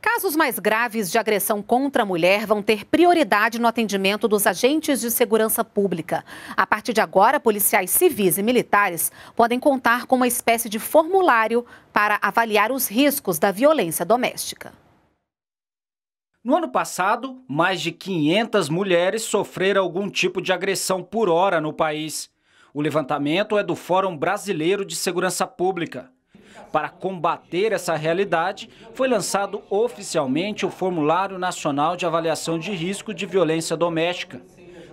Casos mais graves de agressão contra a mulher vão ter prioridade no atendimento dos agentes de segurança pública. A partir de agora, policiais civis e militares podem contar com uma espécie de formulário para avaliar os riscos da violência doméstica. No ano passado, mais de 500 mulheres sofreram algum tipo de agressão por hora no país. O levantamento é do Fórum Brasileiro de Segurança Pública. Para combater essa realidade, foi lançado oficialmente o Formulário Nacional de Avaliação de Risco de Violência Doméstica.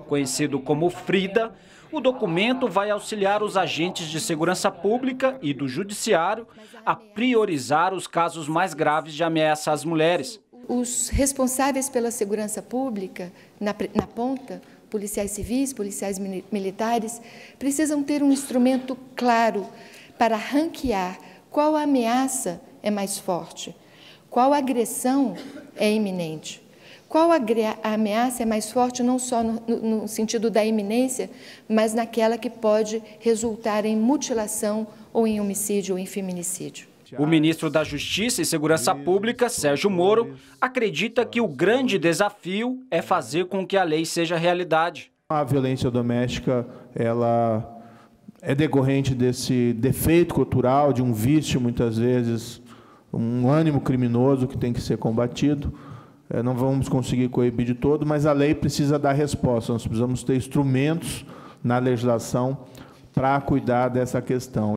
Conhecido como FRIDA, o documento vai auxiliar os agentes de segurança pública e do judiciário a priorizar os casos mais graves de ameaça às mulheres. Os responsáveis pela segurança pública, na, na ponta, policiais civis, policiais militares, precisam ter um instrumento claro para ranquear qual ameaça é mais forte? Qual agressão é iminente? Qual ameaça é mais forte, não só no, no, sentido da iminência, mas naquela que pode resultar em mutilação ou em homicídio ou em feminicídio? O ministro da Justiça e Segurança Pública, Sérgio Moro, acredita que o grande desafio é fazer com que a lei seja realidade. A violência doméstica, ela é decorrente desse defeito cultural, de um vício, muitas vezes, um ânimo criminoso que tem que ser combatido. É, não vamos conseguir coibir de todo, mas a lei precisa dar resposta. Nós precisamos ter instrumentos na legislação para cuidar dessa questão.